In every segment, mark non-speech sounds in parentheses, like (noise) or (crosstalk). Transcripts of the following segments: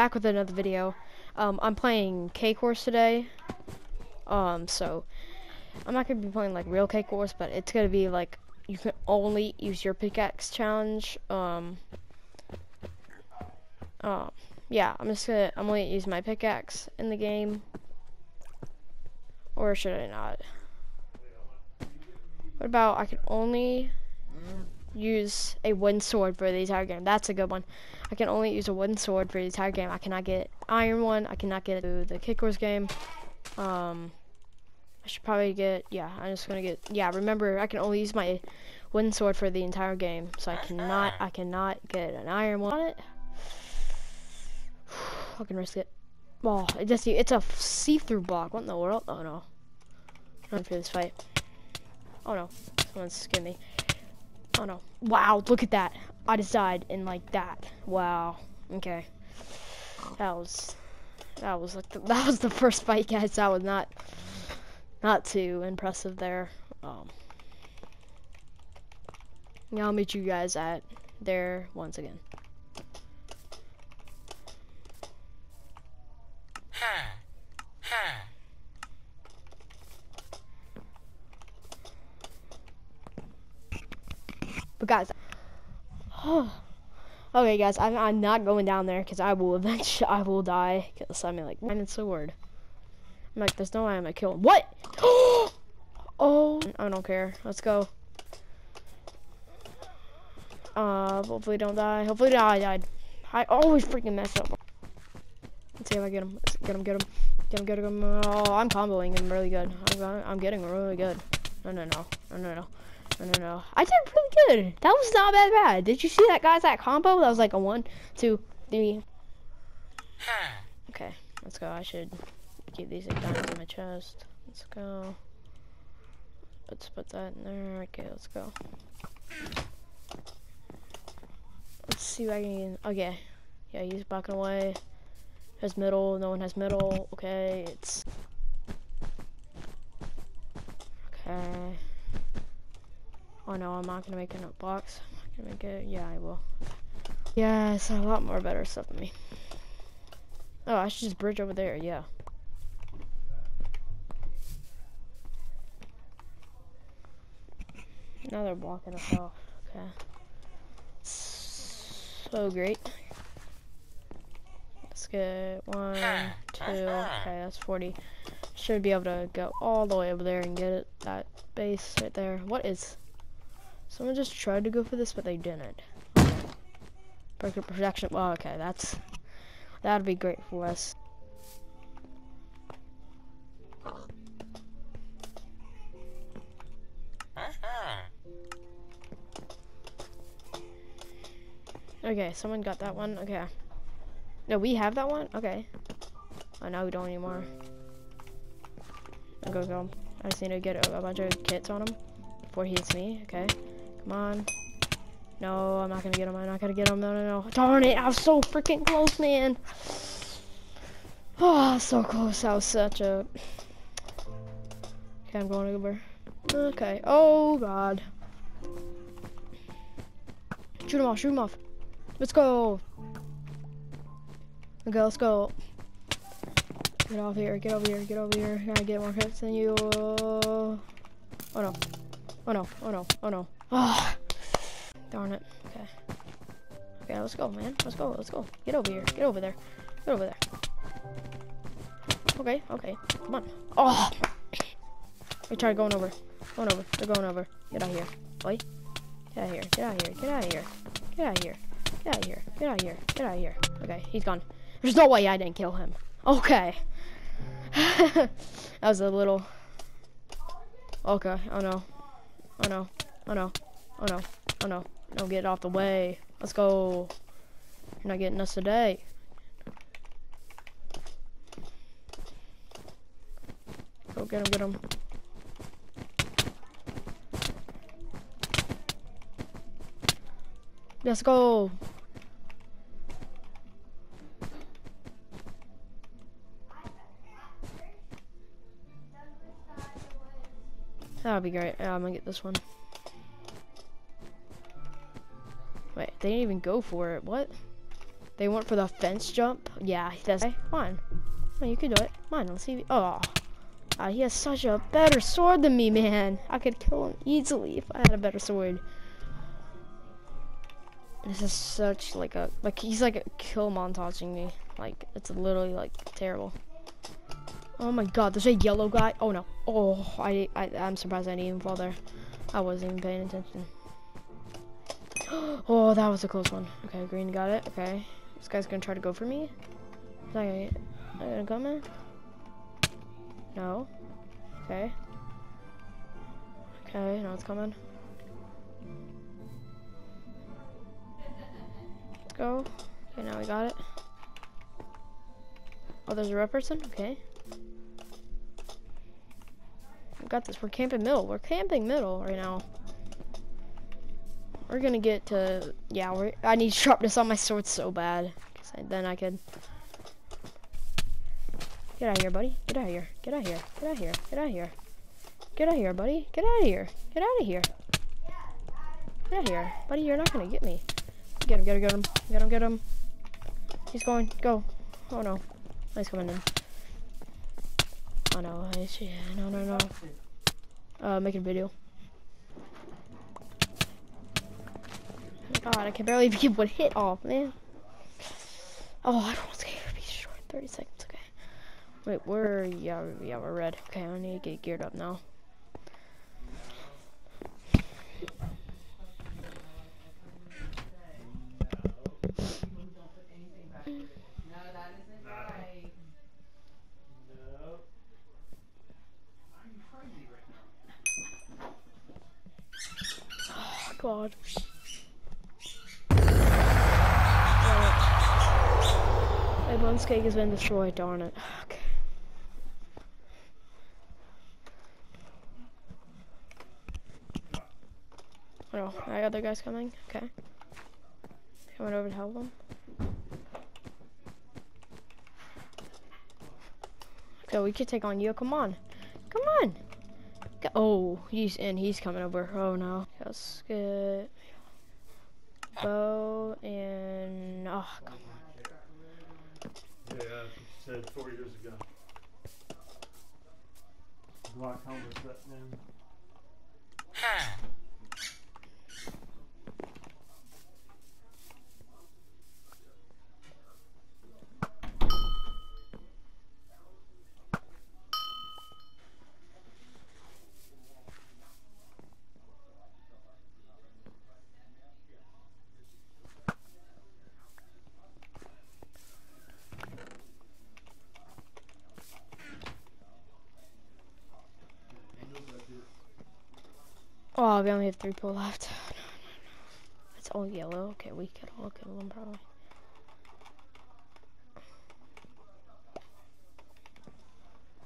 back with another video. Um, I'm playing Horse today. Um, so I'm not gonna be playing like real Horse, but it's gonna be like you can only use your pickaxe challenge. Um, uh, yeah, I'm just gonna I'm gonna use my pickaxe in the game, or should I not? What about I can only use a wooden sword for the entire game. That's a good one. I can only use a wooden sword for the entire game. I cannot get iron one. I cannot get the Horse game. Um, I should probably get, yeah, I'm just gonna get, yeah, remember, I can only use my wooden sword for the entire game. So I cannot, I cannot get an iron one on it. (sighs) I can risk it. Oh, it just, it's a see-through block. What in the world? Oh no. Run for this fight. Oh no, someone's skinned me. Oh no. Wow, look at that. I just died in like that. Wow. Okay. That was that was like the, (laughs) that was the first fight, guys. That was not not too impressive there. Um yeah, I'll meet you guys at there once again. Guys, (sighs) okay, guys, I'm, I'm not going down there because I will eventually I will die. Cause I'm like iron sword. I'm like, there's no way I'm gonna kill him. What? (gasps) oh, I don't care. Let's go. Uh, hopefully don't die. Hopefully I died. I always freaking mess up. Let's see if I get him. Let's get him. Get him. Get him. Get him. Oh, I'm comboing him really good. I'm, I'm getting really good. No, no, no, no, no, no. No, no, no. I did really good. That was not bad bad. Did you see that guy's that combo? That was like a one, two, three. (sighs) Okay, let's go. I should keep these diamonds in my chest. Let's go. Let's put that in there. Okay, let's go. Let's see if I can. Okay. Yeah, he's backing away. Has middle. No one has middle. Okay, it's. Okay. Oh no, I'm not gonna make a box. I'm not gonna make it. Yeah, I will. Yeah, it's a lot more better stuff than me. Oh, I should just bridge over there. Yeah. Now they're blocking us off. Okay. So great. Let's get one, two. Okay, that's 40. Should be able to go all the way over there and get it. That base right there. What is? Someone just tried to go for this, but they didn't. Okay. protection. Well, okay, that's that'd be great for us. Okay, someone got that one. Okay. No, we have that one? Okay. Oh, now we don't anymore. Go, go. I just need to get a, a bunch of kits on him before he hits me. Okay. Come on. No, I'm not gonna get him. I'm not gonna get him. No, no, no. Darn it. I was so freaking close, man. Oh, so close. That was such a... Okay, I'm going over. Okay. Oh, God. Shoot him off. Shoot him off. Let's go. Okay, let's go. Get off here. Get over here. Get over here. Gotta get more hits than you. Oh, no. Oh, no. Oh, no. Oh, no. Oh, darn it. Okay. Okay, let's go, man. Let's go. Let's go. Get over here. Get over there. Get over there. Okay, okay. Come on. Oh! They try going over. Going over. They're going over. Get out of here. Boy. Get out of here. Get out of here. Get out of here. Get out of here. Get out of here. Get out of here. Get out of here. Okay, he's gone. There's no way I didn't kill him. Okay. (laughs) that was a little... Okay. Oh no. Oh no. Oh no. Oh no. Oh no. No, get off the way. Let's go. You're not getting us today. Go get him, get him. Let's go. That'll be great. Yeah, I'm gonna get this one. Wait, they didn't even go for it. What? They went for the fence jump. Yeah, that's okay. Fine. Oh, you can do it. Come on, let's see. Oh, uh, he has such a better sword than me, man. I could kill him easily if I had a better sword. This is such like a like he's like a kill montaging me. Like it's literally like terrible. Oh my god, there's a yellow guy. Oh no. Oh, I, I I'm surprised I didn't even fall there. I wasn't even paying attention. (gasps) oh, that was a close one. Okay, green got it. Okay. This guy's gonna try to go for me. Is gonna, gonna come in? No. Okay. Okay, now it's coming. Let's go. Okay, now we got it. Oh, there's a red person? Okay. We got this. We're camping middle. We're camping middle right now. We're gonna get to, yeah, I need sharpness on my sword so bad. Cause I, then I could. Get out of here, buddy. Get out of here. Get out of here. Get out of here. Get out of here. Get out of here, buddy. Get out of here. Get out of here. Get out of here. Buddy, you're not gonna get me. Get him, get him, get him. Get him, get him. He's going. Go. Oh no. He's coming in. Oh no. No, no, no. Uh, making a video. God, I can barely get one hit off, man. Oh, I don't want to be short. 30 seconds, okay. Wait, we're, yeah, yeah, we're red. Okay, I need to get geared up now. Oh, God. Cake has been destroyed, darn it. (sighs) Okay. Oh, my other guy's coming. Okay. Coming over to help him. So we could take on you. Come on. Come on. Oh, he's in. He's coming over. Oh no. Let's get bow and oh come on. Said four years ago. Oh, we only have three people left. (sighs) No, no, no. It's all yellow. Okay, we can all kill them probably.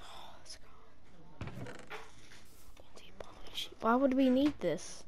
(sighs) Why would we need this?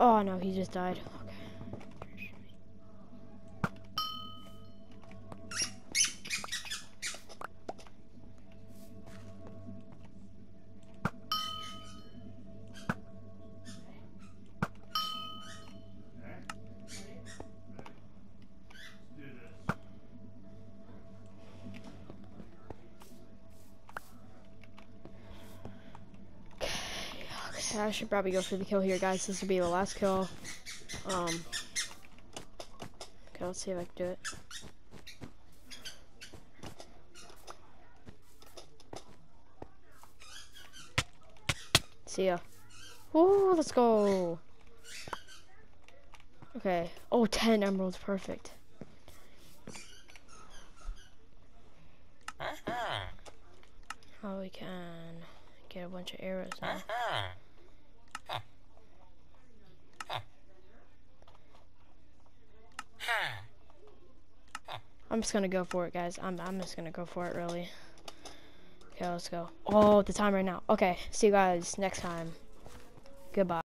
Oh no, he just died. I should probably go for the kill here, guys. This will be the last kill. Um, okay, let's see if I can do it. See ya. Oh, let's go. Okay. Oh, 10 emeralds. Perfect. Oh, we can get a bunch of arrows now. Uh-huh. I'm just gonna go for it, guys. I'm I'm just gonna go for it, really. Okay, let's go. Oh, the time right now. Okay, see you guys next time. Goodbye.